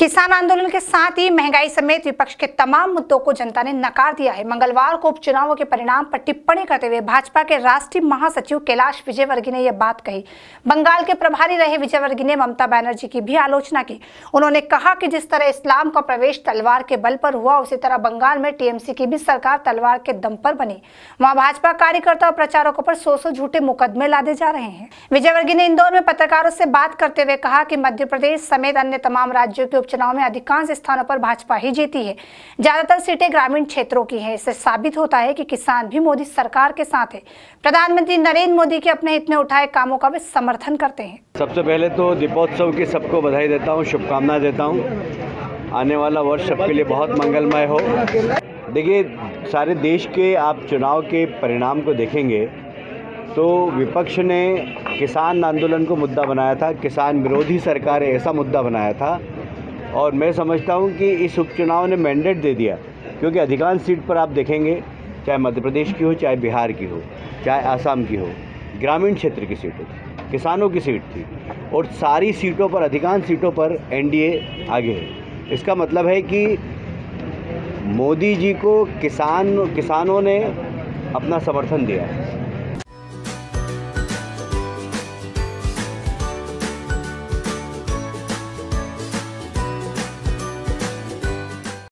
किसान आंदोलन के साथ ही महँगाई समेत विपक्ष के तमाम मुद्दों को जनता ने नकार दिया है। मंगलवार को उपचुनावों के परिणाम पर टिप्पणी करते हुए भाजपा के राष्ट्रीय महासचिव कैलाश विजयवर्गीय ने यह बात कही। बंगाल के प्रभारी रहे विजयवर्गीय ने ममता बनर्जी की भी आलोचना की। उन्होंने कहा कि जिस तरह इस्लाम का प्रवेश तलवार के बल पर हुआ, उसी तरह बंगाल में टीएमसी की भी सरकार तलवार के दम पर बनी। वहाँ भाजपा कार्यकर्ता और प्रचारकों पर सौ सौ झूठे मुकदमे लादे जा रहे हैं। विजयवर्गीय ने इंदौर में पत्रकारों से बात करते हुए कहा कि मध्य प्रदेश समेत अन्य तमाम राज्यों के उपचुनाव में अधिकांश स्थानों पर भाजपा ही जीती है। ज़्यादातर सीटें ग्रामीण क्षेत्रों की हैं। इससे साबित होता है कि किसान भी मोदी सरकार के साथ है। प्रधानमंत्री नरेंद्र मोदी के अपने हित में उठाए कामों का वे समर्थन करते हैं। सबसे पहले तो दीपोत्सव की सबको बधाई देता हूँ, शुभकामनाएँ देता हूँ। आने वाला वर्ष सबके लिए बहुत मंगलमय हो। देखिए, सारे देश के आप चुनाव के परिणाम को देखेंगे तो विपक्ष ने किसान आंदोलन को मुद्दा बनाया था। किसान विरोधी सरकार ऐसा मुद्दा बनाया था और मैं समझता हूँ कि इस उपचुनाव ने मैंडेट दे दिया, क्योंकि अधिकांश सीट पर आप देखेंगे, चाहे मध्य प्रदेश की हो, चाहे बिहार की हो, चाहे आसाम की हो, ग्रामीण क्षेत्र की सीट थी, किसानों की सीट थी, और सारी सीटों पर, अधिकांश सीटों पर एनडीए आगे है। इसका मतलब है कि मोदी जी को किसान, किसानों ने अपना समर्थन दिया है।